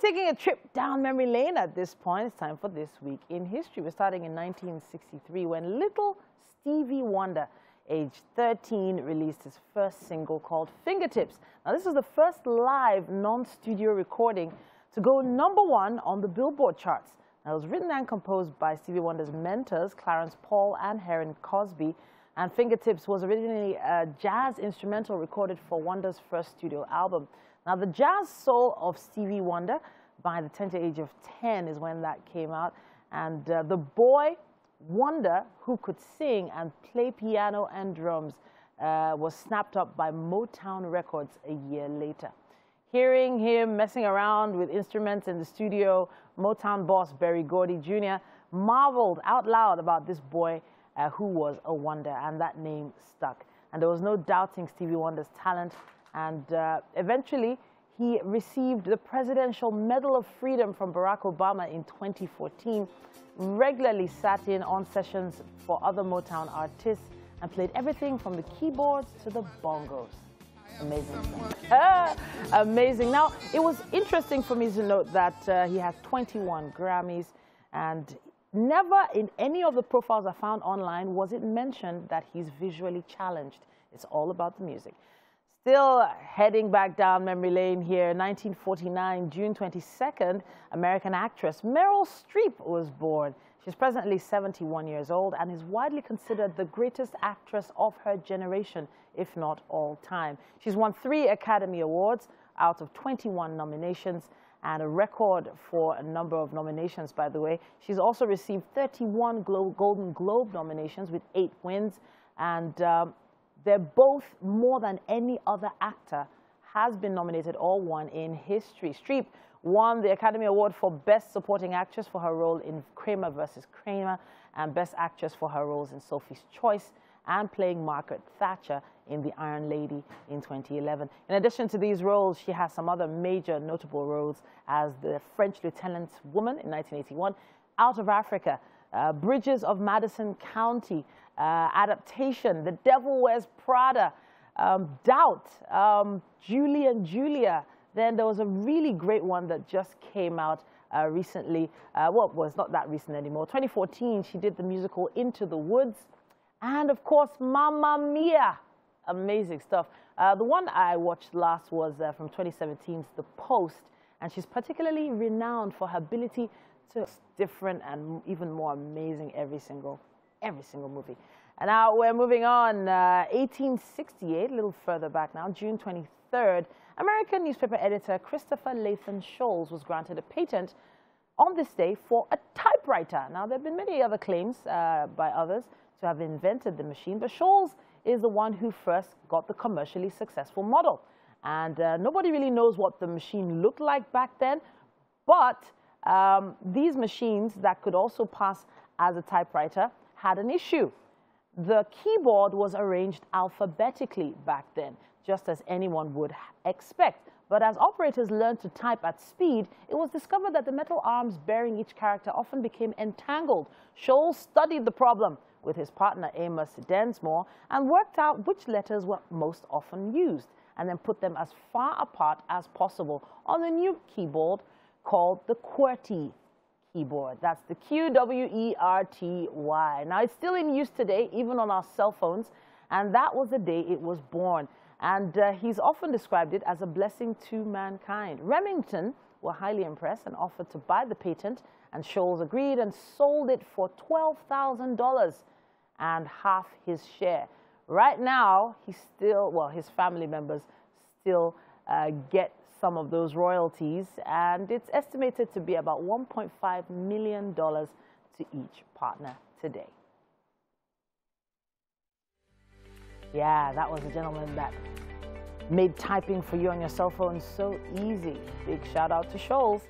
taking a trip down memory lane at this point. It's time for This Week in History. We're starting in 1963 when little Stevie Wonder, age 13, released his first single called Fingertips. Now, this was the first live non-studio recording to go number one on the Billboard charts. Now, it was written and composed by Stevie Wonder's mentors, Clarence Paul and Henry Cosby. And Fingertips was originally a jazz instrumental recorded for Wonder's first studio album. Now, the jazz soul of Stevie Wonder, by the tender age of 10 is when that came out. And uh, the boy Wonder, who could sing and play piano and drums, uh, was snapped up by Motown Records a year later. Hearing him messing around with instruments in the studio, Motown boss Berry Gordy Jr. marveled out loud about this boy uh, who was a wonder, and that name stuck. And there was no doubting Stevie Wonder's talent and uh, eventually, he received the Presidential Medal of Freedom from Barack Obama in 2014, regularly sat in on sessions for other Motown artists, and played everything from the keyboards to the bongos. Amazing amazing. Now, it was interesting for me to note that uh, he has 21 Grammys, and never in any of the profiles I found online was it mentioned that he's visually challenged. It's all about the music. Still heading back down memory lane here, 1949, June 22nd, American actress Meryl Streep was born. She's presently 71 years old and is widely considered the greatest actress of her generation, if not all time. She's won three Academy Awards out of 21 nominations and a record for a number of nominations, by the way. She's also received 31 Golden Globe nominations with eight wins and um, they're both more than any other actor has been nominated or won in history. Streep won the Academy Award for Best Supporting Actress for her role in Kramer versus Kramer and Best Actress for her roles in Sophie's Choice and playing Margaret Thatcher in The Iron Lady in 2011. In addition to these roles, she has some other major notable roles as the French Lieutenant's Woman in 1981, Out of Africa, uh, Bridges of Madison County, uh, adaptation, The Devil Wears Prada, um, Doubt, um, Julie and Julia. Then there was a really great one that just came out uh, recently. Uh, well, well, not that recent anymore. 2014, she did the musical Into the Woods. And of course, Mamma Mia. Amazing stuff. Uh, the one I watched last was uh, from 2017's The Post. And she's particularly renowned for her ability to different and even more amazing every single every single movie. And now we're moving on. Uh, 1868, a little further back now, June 23rd, American newspaper editor Christopher Latham Sholes was granted a patent on this day for a typewriter. Now, there have been many other claims uh, by others to have invented the machine, but Sholes is the one who first got the commercially successful model. And uh, nobody really knows what the machine looked like back then, but um, these machines that could also pass as a typewriter had an issue. The keyboard was arranged alphabetically back then, just as anyone would expect. But as operators learned to type at speed, it was discovered that the metal arms bearing each character often became entangled. Sholes studied the problem with his partner Amos Densmore and worked out which letters were most often used and then put them as far apart as possible on the new keyboard called the QWERTY keyboard. That's the Q-W-E-R-T-Y. Now, it's still in use today, even on our cell phones, and that was the day it was born. And uh, he's often described it as a blessing to mankind. Remington were highly impressed and offered to buy the patent, and Sholes agreed and sold it for $12,000 and half his share. Right now, he still, well, his family members still uh, get some of those royalties, and it's estimated to be about $1.5 million to each partner today. Yeah, that was a gentleman that made typing for you on your cell phone so easy. Big shout out to Sholes.